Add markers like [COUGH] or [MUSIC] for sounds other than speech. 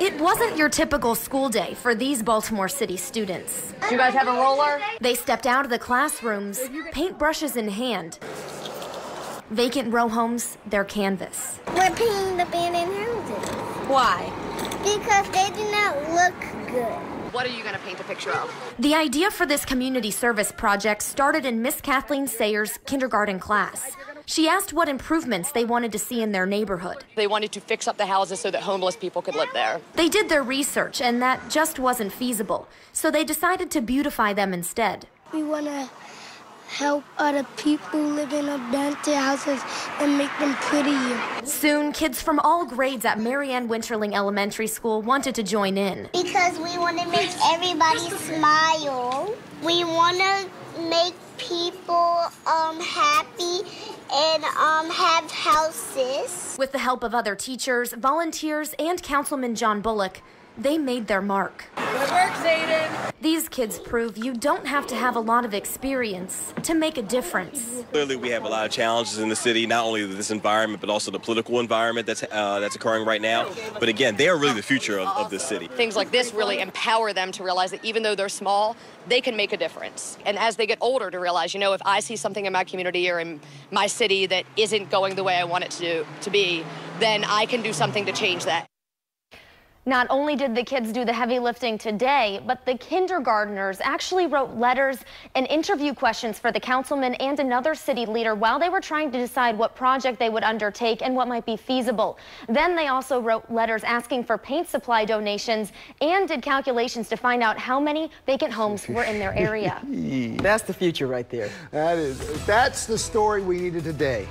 It wasn't your typical school day for these Baltimore City students. Do you guys have a roller? They stepped out of the classrooms, paintbrushes in hand. Vacant row homes, their canvas. We're painting the abandoned houses Why? because they do not look good. What are you going to paint a picture of? The idea for this community service project started in Miss Kathleen Sayers' kindergarten class. She asked what improvements they wanted to see in their neighborhood. They wanted to fix up the houses so that homeless people could live there. They did their research, and that just wasn't feasible, so they decided to beautify them instead. We want to help other people live in abandoned houses and make them prettier. Soon, kids from all grades at Mary Ann Winterling Elementary School wanted to join in. Because we want to make everybody smile. Happy and um, have houses. With the help of other teachers, volunteers, and Councilman John Bullock, they made their mark. Good work, Zayden. These kids prove you don't have to have a lot of experience to make a difference. Clearly, we have a lot of challenges in the city, not only this environment, but also the political environment that's uh, that's occurring right now. But again, they are really the future of, of this city. Things like this really empower them to realize that even though they're small, they can make a difference. And as they get older, to realize, you know, if I see something in my community or in my city that isn't going the way I want it to, to be, then I can do something to change that. Not only did the kids do the heavy lifting today, but the kindergarteners actually wrote letters and interview questions for the councilman and another city leader while they were trying to decide what project they would undertake and what might be feasible. Then they also wrote letters asking for paint supply donations and did calculations to find out how many vacant homes were in their area. [LAUGHS] That's the future right there. That is, that's the story we needed today.